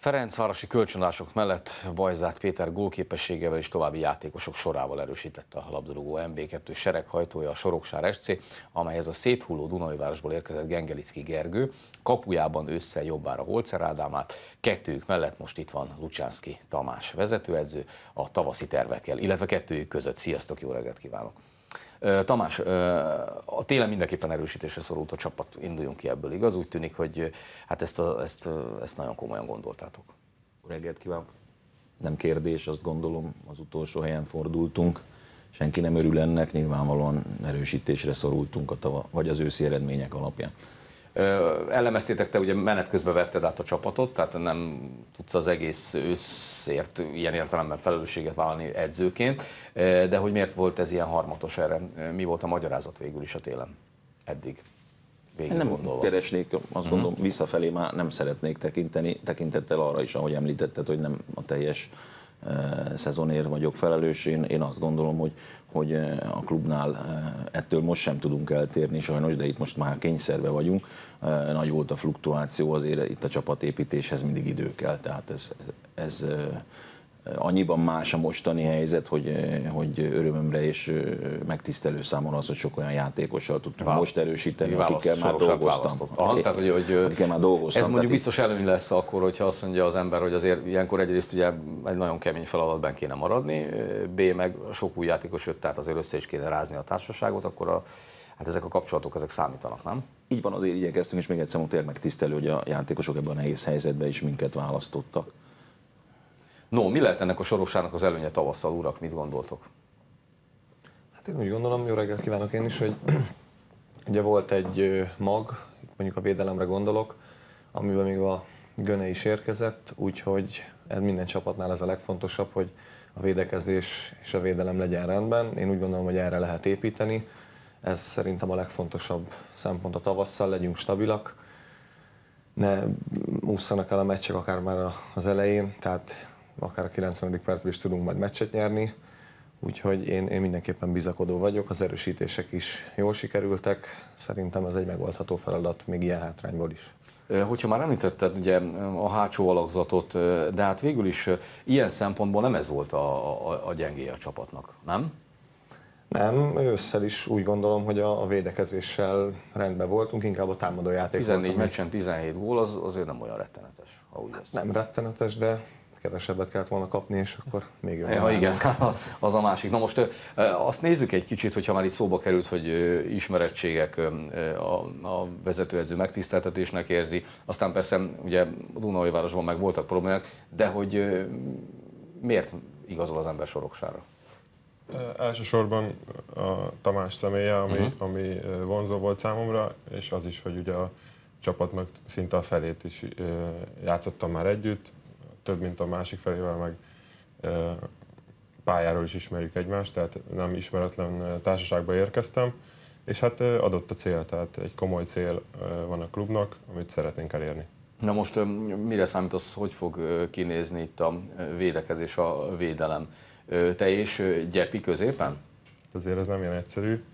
Ferencvárosi kölcsönadások mellett Bajzát Péter gólképességével és további játékosok sorával erősítette a labdarúgó MB2 sereghajtója a Soroksár SC, amelyhez a széthulló Dunajvárosból érkezett Gengelicki Gergő, kapujában össze jobbára Holcer Ádámát, kettőjük mellett most itt van Lucsánszki Tamás vezetőedző a tavaszi tervekkel, illetve kettőjük között. Sziasztok, jó reggelt kívánok! Tamás, a télen mindenképpen erősítésre szorult a csapat, induljunk ki ebből, igaz? Úgy tűnik, hogy hát ezt, a, ezt, ezt nagyon komolyan gondoltátok. Reggelt kívánok! Nem kérdés, azt gondolom, az utolsó helyen fordultunk. Senki nem örül ennek, nyilvánvalóan erősítésre szorultunk a tava, vagy az őszi eredmények alapján. Elemeztétek, te ugye menet közben vetted át a csapatot, tehát nem tudsz az egész őszért ilyen értelemben felelősséget vállalni edzőként, de hogy miért volt ez ilyen harmatos erre? Mi volt a magyarázat végül is a télen eddig? Végig nem gondolva. keresnék, azt uh-huh. gondolom, visszafelé már nem szeretnék tekinteni, tekintettel arra is, ahogy említetted, hogy nem a teljes szezonért vagyok felelős. Én, én azt gondolom, hogy, hogy a klubnál ettől most sem tudunk eltérni sajnos, de itt most már kényszerbe vagyunk. Nagy volt a fluktuáció, azért itt a csapatépítéshez mindig idő kell, tehát ez, ez, ez annyiban más a mostani helyzet, hogy, hogy örömömre és megtisztelő számomra az, hogy sok olyan játékossal tudtunk Vál, most erősíteni, akikkel már dolgoztam. Aha, tehát, hogy, hogy akikkel már dolgoztam. Ez mondjuk biztos előny lesz akkor, hogyha azt mondja az ember, hogy azért ilyenkor egyrészt ugye egy nagyon kemény feladatban kéne maradni, B meg sok új játékos jött, tehát azért össze is kéne rázni a társaságot, akkor a, hát ezek a kapcsolatok ezek számítanak, nem? Így van, azért igyekeztünk, és még egyszer tényleg megtisztelő, hogy a játékosok ebben a nehéz helyzetben is minket választottak. No, mi lehet ennek a soroksának az előnye tavasszal, urak, mit gondoltok? Hát én úgy gondolom, jó reggelt kívánok én is, hogy ugye volt egy mag, mondjuk a védelemre gondolok, amiben még a Göne is érkezett, úgyhogy ez minden csapatnál ez a legfontosabb, hogy a védekezés és a védelem legyen rendben. Én úgy gondolom, hogy erre lehet építeni. Ez szerintem a legfontosabb szempont a tavasszal, legyünk stabilak, ne ússzanak el a meccsek akár már az elején, tehát akár a 90. percben is tudunk majd meccset nyerni, úgyhogy én, én mindenképpen bizakodó vagyok, az erősítések is jól sikerültek, szerintem ez egy megoldható feladat még ilyen hátrányból is. Hogyha már említetted ugye a hátsó alakzatot, de hát végül is ilyen szempontból nem ez volt a, a, a gyengéje a csapatnak, nem? Nem, ősszel is úgy gondolom, hogy a, a védekezéssel rendben voltunk, inkább a támadó játék 14 voltam, meccsen 17 gól, az azért nem olyan rettenetes, úgy lesz. Nem rettenetes, de kevesebbet kellett volna kapni, és akkor még jobban. Ja, igen, az a másik. Na most azt nézzük egy kicsit, hogyha már itt szóba került, hogy ismerettségek a, a vezetőedző megtiszteltetésnek érzi, aztán persze ugye Dunajvárosban meg voltak problémák, de hogy miért igazol az ember soroksára? Elsősorban a Tamás személye, ami, uh-huh. ami vonzó volt számomra, és az is, hogy ugye a csapatnak szinte a felét is játszottam már együtt, több, mint a másik felével, meg pályáról is ismerjük egymást, tehát nem ismeretlen társaságba érkeztem, és hát adott a cél, tehát egy komoly cél van a klubnak, amit szeretnénk elérni. Na most mire számítasz, hogy fog kinézni itt a védekezés, a védelem? Te és Gyepi középen? Azért ez nem ilyen egyszerű.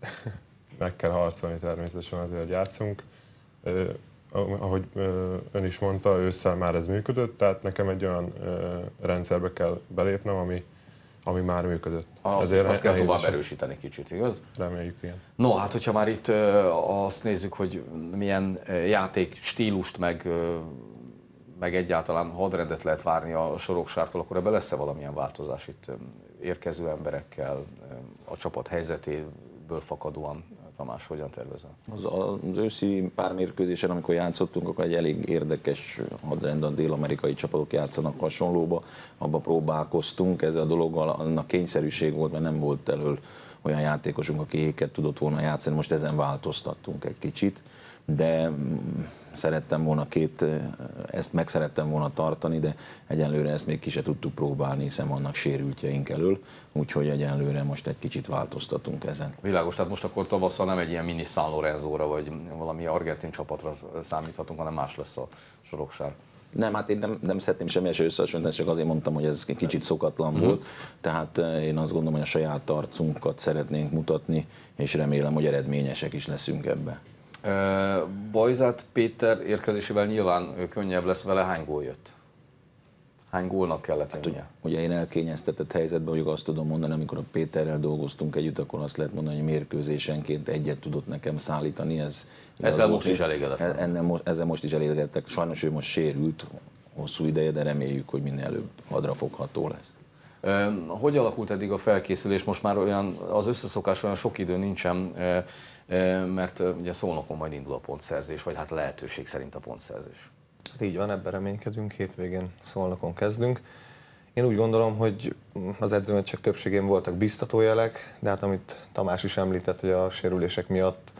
Meg kell harcolni természetesen azért, hogy játszunk ahogy ön is mondta, ősszel már ez működött, tehát nekem egy olyan rendszerbe kell belépnem, ami, ami már működött. Azt, Ezért azt kell tovább erősíteni kicsit, igaz? Reméljük, igen. No, hát hogyha már itt azt nézzük, hogy milyen játék stílust meg, meg egyáltalán hadrendet lehet várni a soroksártól, akkor ebbe lesz-e valamilyen változás itt érkező emberekkel, a csapat helyzetéből fakadóan Tamás, hogyan tervezel? Az, az őszi pár mérkőzésen, amikor játszottunk, akkor egy elég érdekes hadrend, a dél-amerikai csapatok játszanak hasonlóba, abba próbálkoztunk, ez a dologgal, annak kényszerűség volt, mert nem volt elől olyan játékosunk, aki éket tudott volna játszani, most ezen változtattunk egy kicsit, de szerettem volna két, ezt meg szerettem volna tartani, de egyenlőre ezt még ki se tudtuk próbálni, hiszen vannak sérültjeink elől, úgyhogy egyenlőre most egy kicsit változtatunk ezen. Világos, tehát most akkor tavasszal nem egy ilyen mini San Lorenzo-ra, vagy valami argentin csapatra számíthatunk, hanem más lesz a soroksár. Nem, hát én nem, nem szeretném semmi összehasonlítani, csak azért mondtam, hogy ez kicsit szokatlan uh-huh. volt. Tehát én azt gondolom, hogy a saját arcunkat szeretnénk mutatni, és remélem, hogy eredményesek is leszünk ebbe. Bajzát Péter érkezésével nyilván könnyebb lesz vele. Hány gól jött? Hány gólnak kellett hát, jönnie? Ugye én elkényeztetett helyzetben vagyok, azt tudom mondani, amikor a Péterrel dolgoztunk együtt, akkor azt lehet mondani, hogy mérkőzésenként egyet tudott nekem szállítani. Ez, ezzel most is elégedett. Ezzel, ezzel most is elégedettek. Sajnos ő most sérült hosszú ideje, de reméljük, hogy minél előbb hadra fogható lesz. Hogy alakult eddig a felkészülés? Most már olyan, az összeszokás olyan sok idő nincsen, mert ugye Szolnokon majd indul a pontszerzés, vagy hát lehetőség szerint a pontszerzés. Hát így van, ebben reménykedünk, hétvégén Szolnokon kezdünk. Én úgy gondolom, hogy az edzőmeccsek többségén voltak biztató jelek, de hát amit Tamás is említett, hogy a sérülések miatt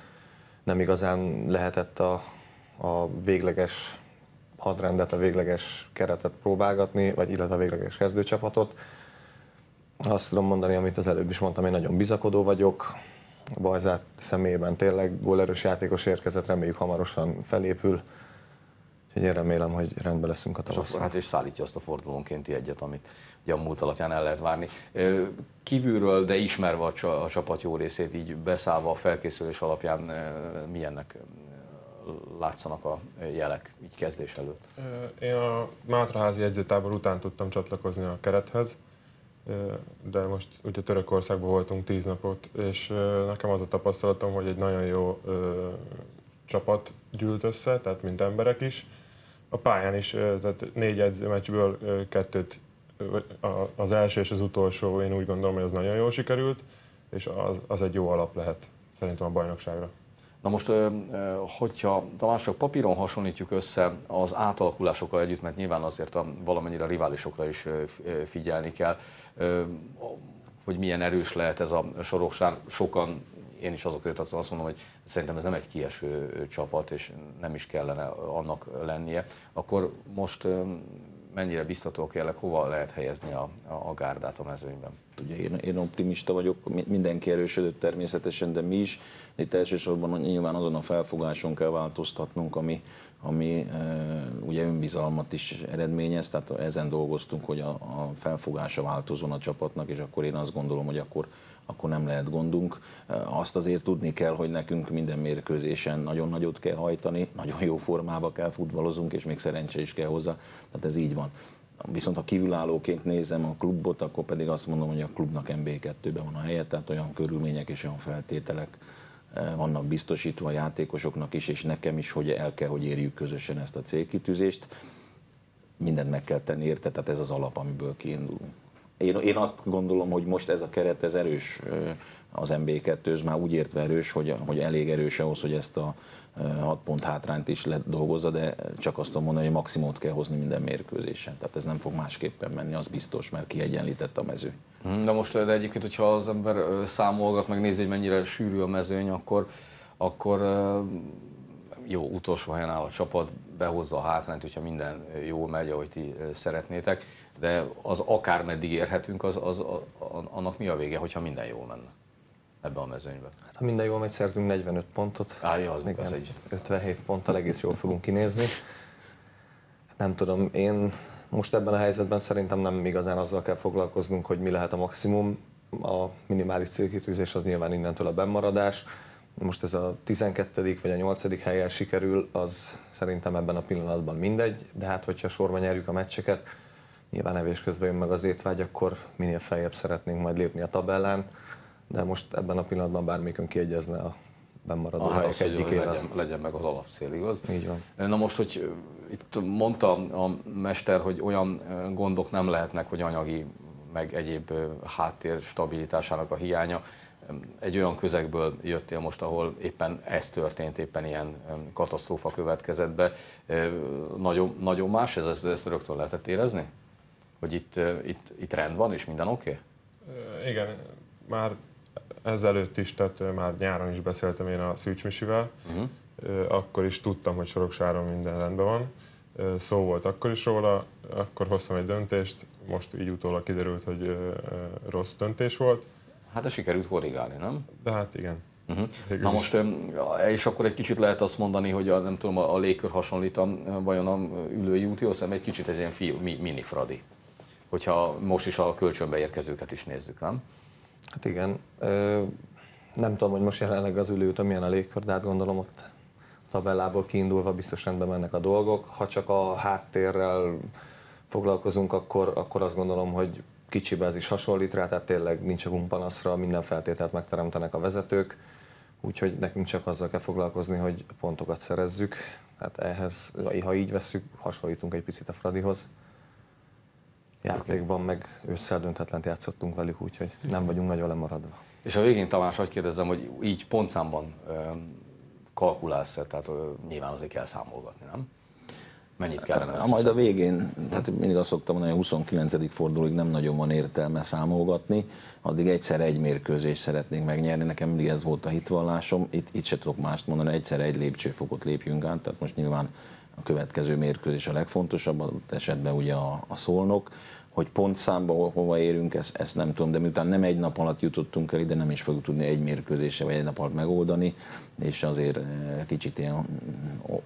nem igazán lehetett a, a végleges hadrendet, a végleges keretet próbálgatni, vagy illetve a végleges kezdőcsapatot. Azt tudom mondani, amit az előbb is mondtam, én nagyon bizakodó vagyok. A Bajzát személyében tényleg gólerős játékos érkezett, reméljük hamarosan felépül. Úgyhogy én remélem, hogy rendben leszünk a tavasszal. Hát és szállítja azt a fordulónkénti egyet, amit ugye a múlt alapján el lehet várni. Kívülről, de ismerve a csapat jó részét, így beszállva a felkészülés alapján milyennek látszanak a jelek így kezdés előtt? Én a Mátraházi edzőtábor után tudtam csatlakozni a kerethez, de most ugye Törökországban voltunk tíz napot, és nekem az a tapasztalatom, hogy egy nagyon jó csapat gyűlt össze, tehát mint emberek is. A pályán is, tehát négy edzőmeccsből kettőt, az első és az utolsó, én úgy gondolom, hogy az nagyon jól sikerült, és az, az egy jó alap lehet szerintem a bajnokságra. Na most, hogyha Tamás csak papíron hasonlítjuk össze az átalakulásokkal együtt, mert nyilván azért a, valamennyire a riválisokra is figyelni kell, hogy milyen erős lehet ez a soroksár. Sokan, én is azok között azt mondom, hogy szerintem ez nem egy kieső csapat, és nem is kellene annak lennie. Akkor most mennyire biztatóak jelleg, hova lehet helyezni a, a gárdát a mezőnyben? Ugye én, én optimista vagyok, mindenki erősödött természetesen, de mi is. Itt elsősorban nyilván azon a felfogáson kell változtatnunk, ami, ami e, ugye önbizalmat is eredményez, tehát ezen dolgoztunk, hogy a, a felfogása változon a csapatnak, és akkor én azt gondolom, hogy akkor, akkor nem lehet gondunk. Azt azért tudni kell, hogy nekünk minden mérkőzésen nagyon nagyot kell hajtani, nagyon jó formába kell futballozunk, és még szerencse is kell hozzá, tehát ez így van. Viszont ha kívülállóként nézem a klubot, akkor pedig azt mondom, hogy a klubnak MB2-ben van a helye, tehát olyan körülmények és olyan feltételek vannak biztosítva a játékosoknak is, és nekem is, hogy el kell, hogy érjük közösen ezt a célkitűzést. Mindent meg kell tenni érte, tehát ez az alap, amiből kiindulunk. Én, én azt gondolom, hogy most ez a keret, ez erős az MB2, ez már úgy értve erős, hogy, hogy elég erős ahhoz, hogy ezt a 6 pont hátrányt is dolgozza, de csak azt tudom mondani, hogy maximumot kell hozni minden mérkőzésen. Tehát ez nem fog másképpen menni, az biztos, mert kiegyenlített a mező. De most de egyébként, hogyha az ember számolgat, meg nézi, hogy mennyire sűrű a mezőny, akkor, akkor jó, utolsó helyen áll a csapat, behozza a hátrányt, hogyha minden jól megy, ahogy ti szeretnétek, de az akár meddig érhetünk, az, az, az, annak mi a vége, hogyha minden jól menne ebbe a mezőnybe? Hát, ha minden jól megy, szerzünk 45 pontot. Á, jó, az Igen, az egy... 57 ponttal egész jól fogunk kinézni. Hát nem tudom, én most ebben a helyzetben szerintem nem igazán azzal kell foglalkoznunk, hogy mi lehet a maximum. A minimális célkitűzés az nyilván innentől a bennmaradás. Most ez a 12. vagy a 8. helyen sikerül, az szerintem ebben a pillanatban mindegy, de hát hogyha sorban nyerjük a meccseket, nyilván evés közben jön meg az étvágy, akkor minél feljebb szeretnénk majd lépni a tabellán, de most ebben a pillanatban bármikön kiegyezne a bennmaradó ah, hát helyek egyikével. Legyen, legyen meg az alapcél, igaz? Így van. Na most, hogy itt mondta a mester, hogy olyan gondok nem lehetnek, hogy anyagi, meg egyéb háttér stabilitásának a hiánya. Egy olyan közegből jöttél most, ahol éppen ez történt, éppen ilyen katasztrófa következett be. Nagyon, nagyon más ez, ezt, ezt rögtön lehetett érezni? Hogy itt, itt, itt rend van, és minden oké? Okay? Igen, már ezelőtt is, tehát már nyáron is beszéltem én a Szűcs Misivel, uh-huh. akkor is tudtam, hogy Soroksáron minden rendben van. Szó volt akkor is róla, akkor hoztam egy döntést, most így utólag kiderült, hogy rossz döntés volt. Hát de sikerült korrigálni, nem? De hát igen. Uh-huh. Na most, és akkor egy kicsit lehet azt mondani, hogy a, nem tudom, a légkör hasonlít a, vajon a ülői útihoz, egy kicsit ez ilyen fiú, mini fradi. Hogyha most is a kölcsönbe érkezőket is nézzük, nem? Hát igen. Ö, nem tudom, hogy most jelenleg az ülőt milyen a légkör, de hát gondolom ott tabellából kiindulva biztos rendben mennek a dolgok. Ha csak a háttérrel foglalkozunk, akkor, akkor azt gondolom, hogy kicsibe ez is hasonlít rá, tehát tényleg nincs a panaszra, minden feltételt megteremtenek a vezetők, úgyhogy nekünk csak azzal kell foglalkozni, hogy pontokat szerezzük. Hát ehhez, ha így veszük, hasonlítunk egy picit a Fradihoz. Játékban meg ősszel dönthetlent játszottunk velük, úgyhogy nem vagyunk nagyon lemaradva. És a végén Tamás, hogy kérdezzem, hogy így pontszámban kalkulálsz tehát nyilván azért kell számolgatni, nem? Mennyit kellene összeszedni? Majd a végén, tehát mindig azt szoktam mondani, hogy a 29. fordulóig nem nagyon van értelme számolgatni, addig egyszer egy mérkőzést szeretnénk megnyerni, nekem mindig ez volt a hitvallásom, itt, itt se tudok mást mondani, egyszer egy lépcsőfokot lépjünk át, tehát most nyilván a következő mérkőzés a legfontosabb, esetben ugye a, a szolnok, hogy pontszámba hova érünk, ezt, ezt nem tudom, de miután nem egy nap alatt jutottunk el ide, nem is fogjuk tudni egy mérkőzése vagy egy nap alatt megoldani, és azért eh, kicsit ilyen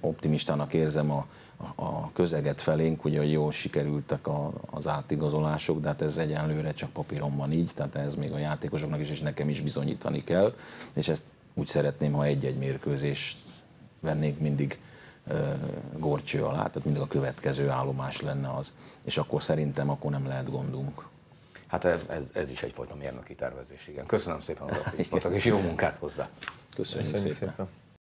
optimistának érzem a, a közeget felénk, ugye, hogy jól sikerültek a, az átigazolások, de hát ez egyenlőre csak papíron van így, tehát ez még a játékosoknak is, és nekem is bizonyítani kell, és ezt úgy szeretném, ha egy-egy mérkőzést vennénk mindig gorcső alá, tehát mindig a következő állomás lenne az, és akkor szerintem akkor nem lehet gondunk. Hát ez, ez is egyfajta mérnöki tervezés, igen. Köszönöm szépen, hogy és jó munkát hozzá. Köszönjük, Köszönjük szépen. szépen.